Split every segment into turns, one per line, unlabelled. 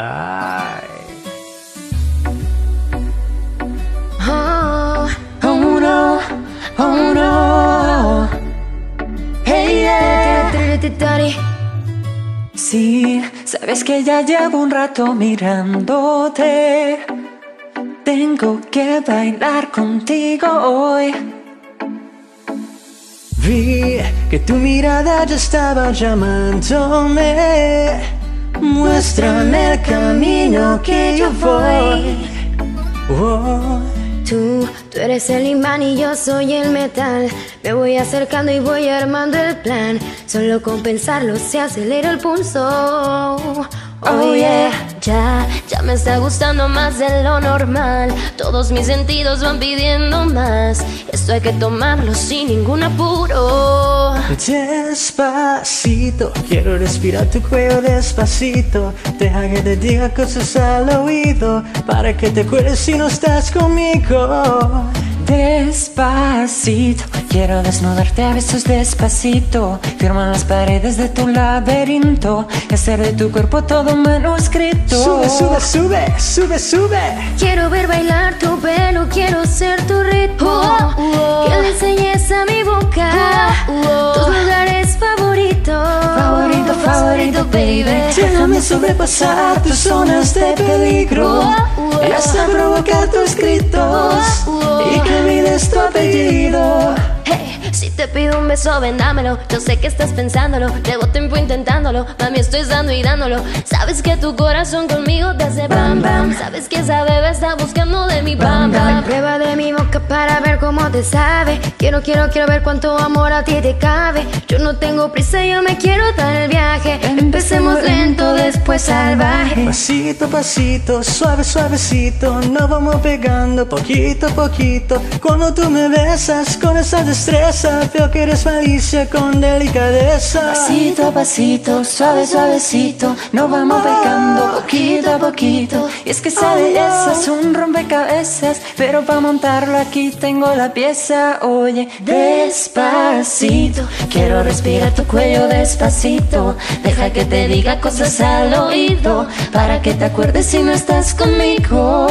Ay.
Oh, oh no, oh no. Hey, yeah.
Sí, sabes que ya llevo un rato mirándote. Tengo que bailar contigo hoy. Vi que tu mirada ya estaba llamándome. Muéstrame el camino que yo voy. Oh,
Tú, tú eres el imán y yo soy el metal. Me voy acercando y voy armando el plan. Solo con pensarlo se acelera el pulso. Oh yeah, ya, me está gustando más de lo normal. Todos mis sentidos van pidiendo más. Esto hay que tomarlo sin ningún apuro.
Despacito, quiero respirar tu cuello despacito. Deja que te diga cosas al oído para que te acuerdes si no estás conmigo. Despacito, quiero desnudarte a besos despacito. Firma las paredes de tu laberinto y hacer de tu cuerpo todo un manuscrito. Sube, sube, sube, sube, sube.
Quiero ver bailar tu pelo, quiero ser tu ritmo. Que le enseñes a mi boca tus lugares favoritos.
Favorito, favorito, baby. Déjame sobrepasar tus zonas de peligro y hasta provocar tus gritos y que olvides tu apellido.
Si te pido un beso, ven dámelo. Yo sé que estás pensándolo. Llevo tiempo intentándolo. Mami, estoy dando y dándolo. Sabes que tu corazón conmigo te hace bam bam. Sabes que esa bebé está buscando de mi bam bam. Prueba de mi boca para ver cómo te sabe. Quiero, quiero, quiero ver cuánto amor a ti te cabe. Yo no tengo prisa, yo me quiero dar el viaje. Empecemos lento, después salvaje.
Pasito, pasito, suave, suavecito, nos vamos pegando poquito a poquito. Cuando tú me besas con esa destreza, veo que eres malicia con delicadeza. Pasito a pasito, suave, suavecito, nos vamos pegando poquito a poquito. Y es que esa belleza es un rompecabezas, pero para montarlo aquí tengo la pieza. Oye, despacito, quiero respirar tu cuello despacito. Deja que te diga cosas al oído para que te acuerdes si no estás conmigo.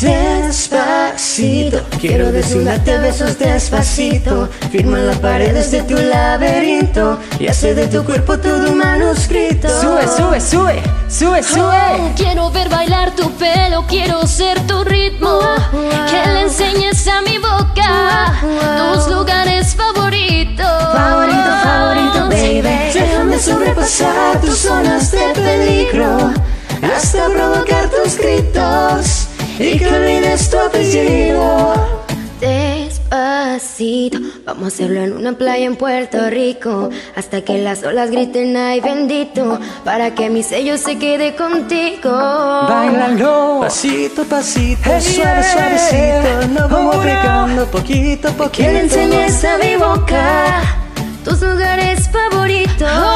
Despacito, quiero desnudarte a besos despacito. Firma las paredes de tu laberinto y hacer de tu cuerpo todo un manuscrito. Sube, sube, sube, sube,
Oh, quiero ver bailar tu pelo, quiero ser tus
zonas de peligro hasta provocar tus gritos y que olvides tu apellido.
Despacito, vamos a hacerlo en una playa en Puerto Rico. Hasta que las olas griten, ay bendito. Para que mi sello se quede contigo.
Bailalo pasito a pasito, suave, suavecito. Nos vamos pegando poquito a poquito.
Que le enseñes a mi boca tus lugares favoritos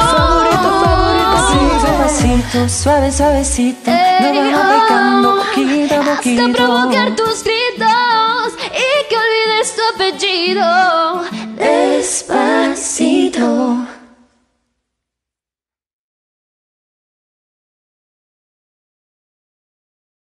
suavecito, suave, suavecito. Nos vamos
picando
oh, poquito a poquito.
Hasta provocar tus gritos y que olvides tu apellido.
Despacito.